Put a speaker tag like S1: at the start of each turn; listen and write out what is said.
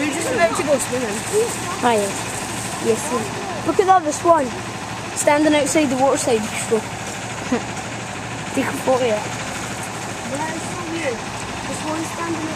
S1: You're just about to go swimming.
S2: Hi. am. Yes, sir. Look at that, the swan. Standing outside the waterside. Take a photo of it.
S1: Yeah, it's so weird. The swan's standing up.